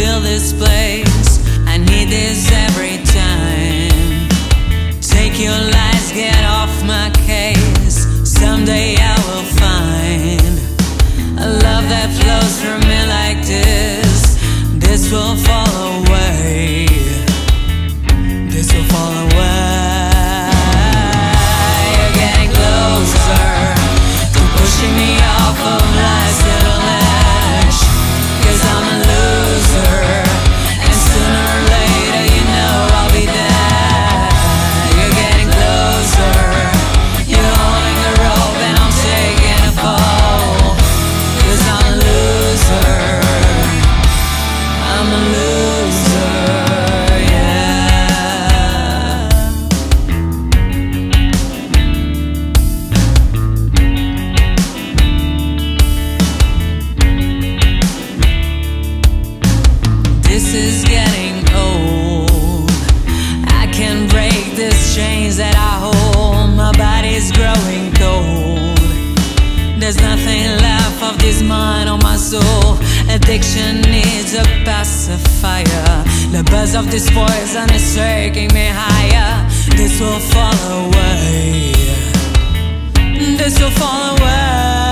fill this place. I need this every time. Take your lies, get off my case. Someday this chains that I hold. My body's growing cold. There's nothing left of this mind on my soul. Addiction needs a pacifier. The buzz of this poison is taking me higher. This will fall away. This will fall away.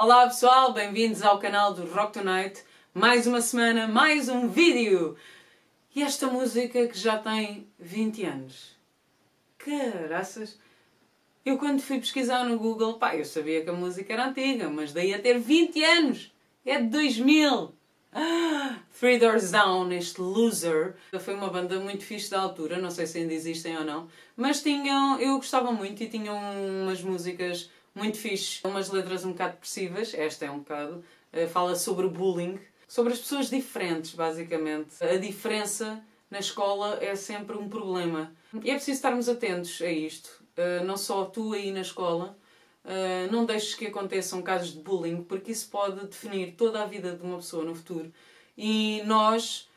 Olá pessoal, bem-vindos ao canal do Rock Tonight. Mais uma semana, mais um vídeo. E esta música que já tem 20 anos. Caraças! Eu quando fui pesquisar no Google, pá, eu sabia que a música era antiga, mas daí a ter 20 anos! É de 2000! Ah, Three Doors Down, este Loser, foi uma banda muito fixe da altura, não sei se ainda existem ou não, mas tinham, eu gostava muito e tinham umas músicas muito fixe, umas letras um bocado depressivas, esta é um bocado, eh, fala sobre bullying, sobre as pessoas diferentes, basicamente. A diferença na escola é sempre um problema. E é preciso estarmos atentos a isto, eh, não só tu aí na escola, Uh, não deixes que aconteçam casos de bullying, porque isso pode definir toda a vida de uma pessoa no futuro. E nós,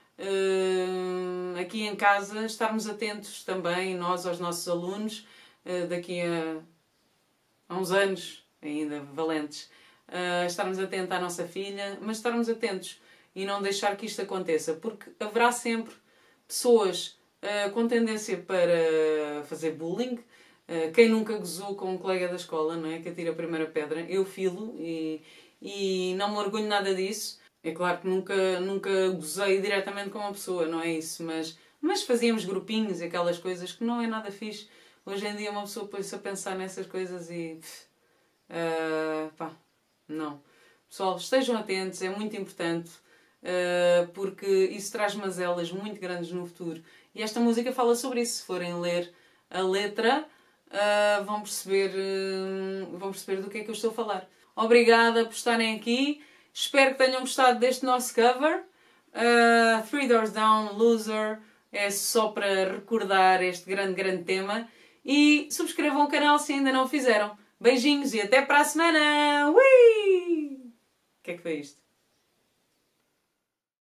aqui em casa, estarmos atentos também, nós aos nossos alunos, daqui a, a uns anos, ainda valentes, estarmos atentos à nossa filha, mas estarmos atentos e não deixar que isto aconteça, porque haverá sempre pessoas com tendência para fazer bullying, Uh, quem nunca gozou com um colega da escola, não é? Que atira a primeira pedra, eu filo e, e não me orgulho nada disso. É claro que nunca, nunca gozei diretamente com uma pessoa, não é isso, mas, mas fazíamos grupinhos e aquelas coisas que não é nada fixe. Hoje em dia uma pessoa põe-se a pensar nessas coisas e. Uh, pá, não. Pessoal, estejam atentos, é muito importante, uh, porque isso traz mazelas muito grandes no futuro. E esta música fala sobre isso. Se forem ler a letra, uh, vão, perceber, vão perceber do que é que eu estou a falar. Obrigada por estarem aqui. Espero que tenham gostado deste nosso cover. Three Doors Down, Loser. É só para recordar este grande, grande tema. E subscrevam o canal se ainda não o fizeram. Beijinhos e até para a semana! Ui! O que é que foi isto?